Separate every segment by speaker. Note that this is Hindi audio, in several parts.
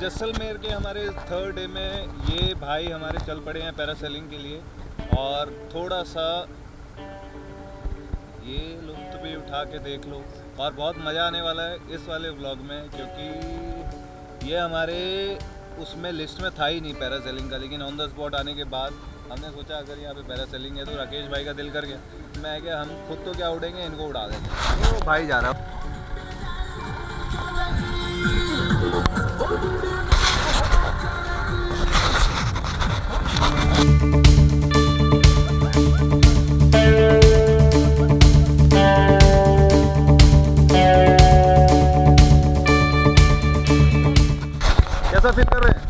Speaker 1: जैसलमेर के हमारे थर्ड डे में ये भाई हमारे चल पड़े हैं पैरासेलिंग के लिए और थोड़ा सा ये लुत्फ भी उठा के देख लो और बहुत मज़ा आने वाला है इस वाले व्लॉग में क्योंकि ये हमारे उसमें लिस्ट में था ही नहीं पैरासेलिंग का, लेकिन ऑन द स्पॉट आने के बाद हमने सोचा अगर यहाँ पे पैरासेलिंग है तो राकेश भाई का दिल कर गया मैं क्या हम खुद तो क्या उड़ेंगे इनको उड़ा देंगे। तो भाई जा रहा। कैसा फील कर रहे हैं?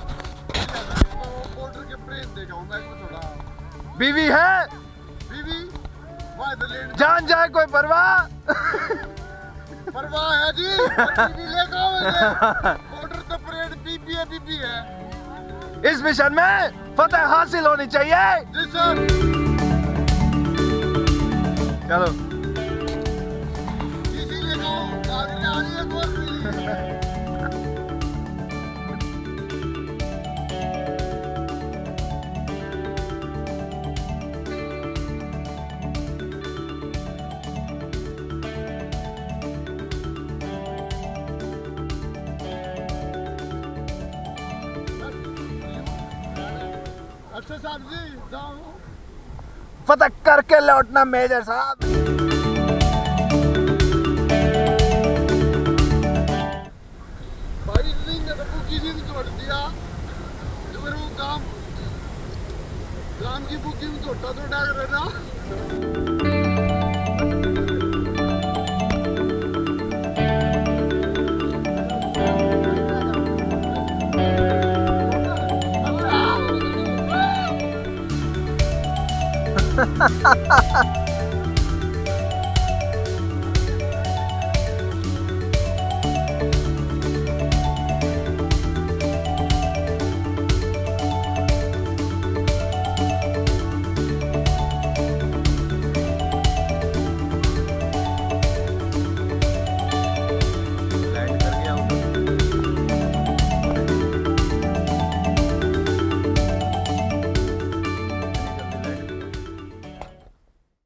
Speaker 2: दे जाऊँगा इसमें थोड़ा
Speaker 1: बीवी है।
Speaker 2: बीवी?
Speaker 1: जान जाए कोई परवाह।
Speaker 2: परवाह है जी। बॉर्डर तो परेड बीबी है बीबी है।
Speaker 1: इस मिशन में फतेह हासिल होनी चाहिए।
Speaker 2: जी सर।
Speaker 1: चलो।
Speaker 2: बीबी लेकर
Speaker 1: फतह करके लौटना मेजर साहब।
Speaker 2: तो काम की बुकिंग तोड़ता तो डाल रहा
Speaker 1: ハハハハ!